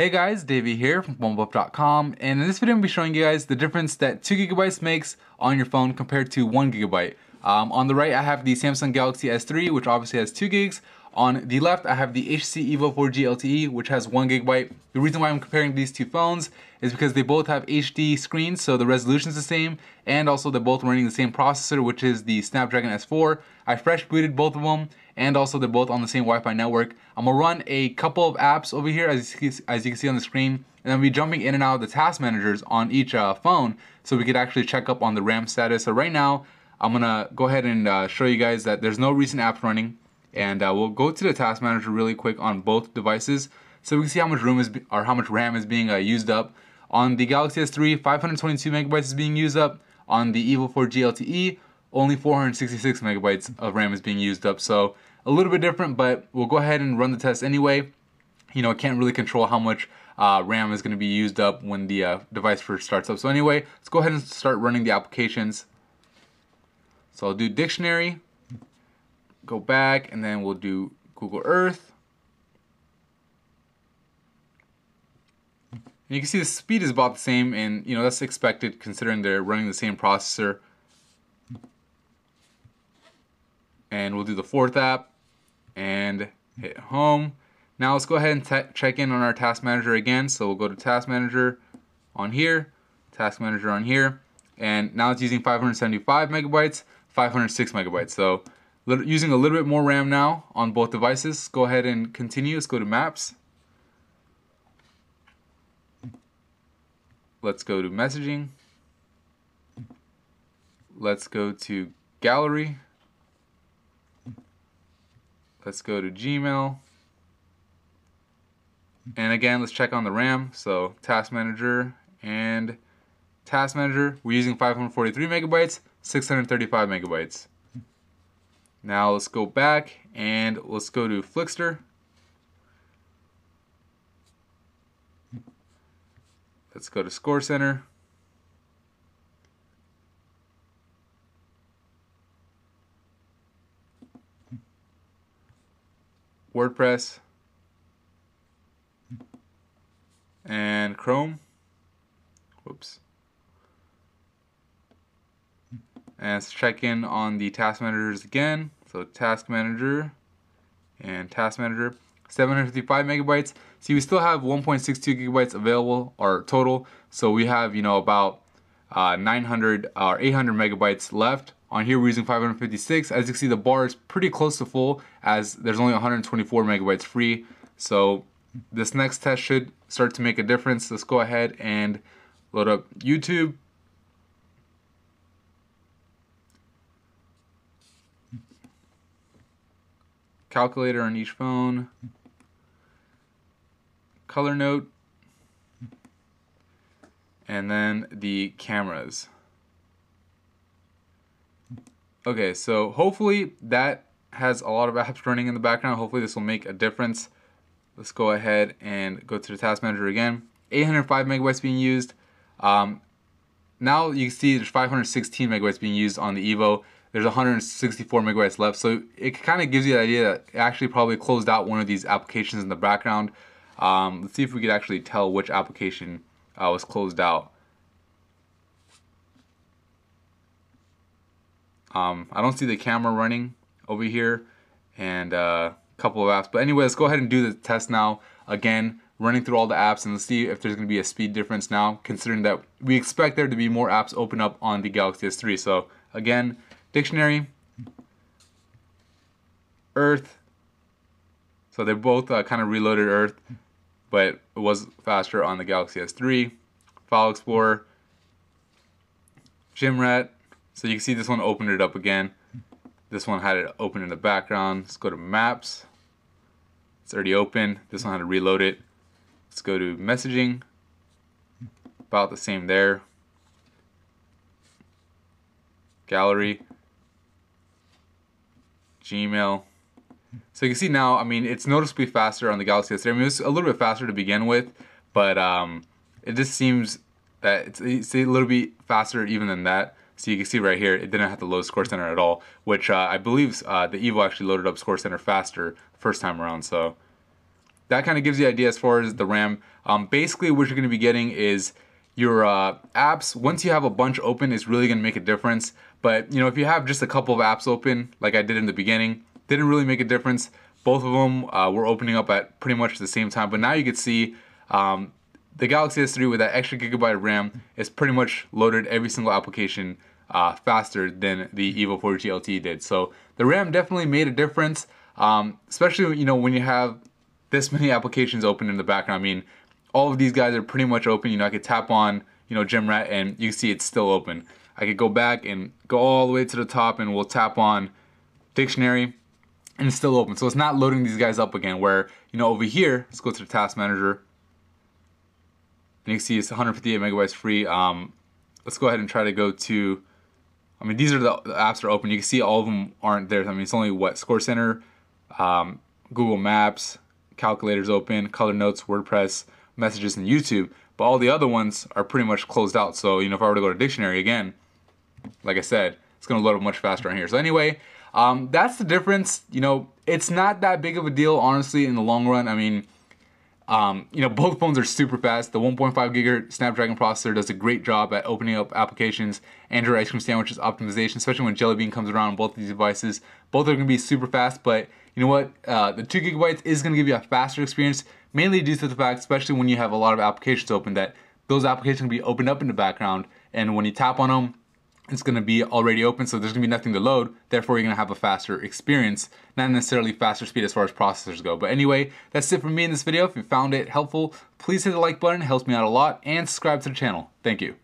Hey guys, Davey here from PhoneBuff.com and in this video I'm going to be showing you guys the difference that 2 gigabytes makes on your phone compared to 1 gigabyte. Um, on the right I have the Samsung Galaxy S3 which obviously has 2 gigs. On the left I have the HTC Evo 4G LTE which has 1 gigabyte. The reason why I'm comparing these two phones is because they both have HD screens so the resolution is the same and also they're both running the same processor which is the Snapdragon S4. I fresh booted both of them and also they're both on the same Wi-Fi network. I'm gonna run a couple of apps over here as you, see, as you can see on the screen, and we'll be jumping in and out of the task managers on each uh, phone so we could actually check up on the RAM status. So right now, I'm gonna go ahead and uh, show you guys that there's no recent apps running, and uh, we'll go to the task manager really quick on both devices so we can see how much room is or how much RAM is being uh, used up. On the Galaxy S3, 522 megabytes is being used up. On the Evo 4G LTE, only 466 megabytes of RAM is being used up. So a little bit different, but we'll go ahead and run the test anyway. You know, I can't really control how much uh, RAM is going to be used up when the uh, device first starts up. So anyway, let's go ahead and start running the applications. So I'll do dictionary, go back, and then we'll do Google Earth. And you can see the speed is about the same, and you know that's expected considering they're running the same processor. And we'll do the fourth app and hit home. Now let's go ahead and check in on our task manager again. So we'll go to task manager on here, task manager on here, and now it's using 575 megabytes, 506 megabytes. So using a little bit more RAM now on both devices. Go ahead and continue. Let's go to maps. Let's go to messaging. Let's go to gallery. Let's go to Gmail. And again, let's check on the RAM. So Task Manager and Task Manager, we're using 543 megabytes, 635 megabytes. Now let's go back and let's go to Flixster. Let's go to Score Center. WordPress, and Chrome. Whoops. And let's check in on the task managers again. So task manager and task manager, 755 megabytes. See, we still have 1.62 gigabytes available or total. So we have, you know, about uh, 900 or 800 megabytes left. On here we're using 556. As you can see the bar is pretty close to full as there's only 124 megabytes free. So this next test should start to make a difference. Let's go ahead and load up YouTube. Calculator on each phone. Color note. And then the cameras. Okay, so hopefully that has a lot of apps running in the background. Hopefully this will make a difference. Let's go ahead and go to the task manager again. 805 megabytes being used. Um, now you can see there's 516 megabytes being used on the Evo. There's 164 megabytes left. So it kind of gives you the idea that it actually probably closed out one of these applications in the background. Um, let's see if we could actually tell which application uh, was closed out. Um, I don't see the camera running over here and uh, a couple of apps. But anyway, let's go ahead and do the test now. Again, running through all the apps and let's see if there's going to be a speed difference now, considering that we expect there to be more apps open up on the Galaxy S3. So again, dictionary, Earth. So they both uh, kind of reloaded Earth, but it was faster on the Galaxy S3. File Explorer, Gymrat, so you can see this one opened it up again. This one had it open in the background. Let's go to maps. It's already open. This one had to reload it. Let's go to messaging. About the same there. Gallery. Gmail. So you can see now, I mean, it's noticeably faster on the Galaxy S3. I mean, it's a little bit faster to begin with, but um, it just seems that it's, it's a little bit faster even than that. So you can see right here, it didn't have to load Score Center at all, which uh, I believe uh, the Evo actually loaded up Score Center faster first time around. So that kind of gives you an idea as far as the RAM. Um, basically, what you're going to be getting is your uh, apps. Once you have a bunch open, it's really going to make a difference. But you know, if you have just a couple of apps open, like I did in the beginning, didn't really make a difference. Both of them uh, were opening up at pretty much the same time. But now you can see um, the Galaxy S3 with that extra gigabyte of RAM is pretty much loaded every single application uh, faster than the Evo 4G LTE did. So the RAM definitely made a difference, um, especially you know when you have this many applications open in the background. I mean, all of these guys are pretty much open. You know, I could tap on you know Gemrat and you see it's still open. I could go back and go all the way to the top and we'll tap on dictionary and it's still open. So it's not loading these guys up again where, you know, over here, let's go to the task manager. And you can see it's 158 megabytes free. Um, let's go ahead and try to go to I mean, these are the, the, apps are open. You can see all of them aren't there. I mean, it's only what Score Center, um, Google Maps, calculators open, color notes, WordPress, messages, and YouTube. But all the other ones are pretty much closed out. So you know, if I were to go to dictionary again, like I said, it's gonna load up much faster on here. So anyway, um, that's the difference. You know, it's not that big of a deal, honestly, in the long run. I mean, um, you know, both phones are super fast. The 1.5 gigahertz Snapdragon processor does a great job at opening up applications. Android ice cream sandwiches optimization, especially when Jelly Bean comes around on both of these devices. Both are to be super fast, but you know what? Uh, the 2 gigabytes is to give you a faster experience, mainly due to the fact, especially when you have a lot of applications open, that those applications can be opened up in the background, and when you tap on them, it's to be already open, so there's to be nothing to load. Therefore, you're to have a faster experience, not necessarily faster speed as far as processors go. But anyway, that's it for me in this video. If you found it helpful, please hit the like button. It helps me out a lot. And subscribe to the channel. Thank you.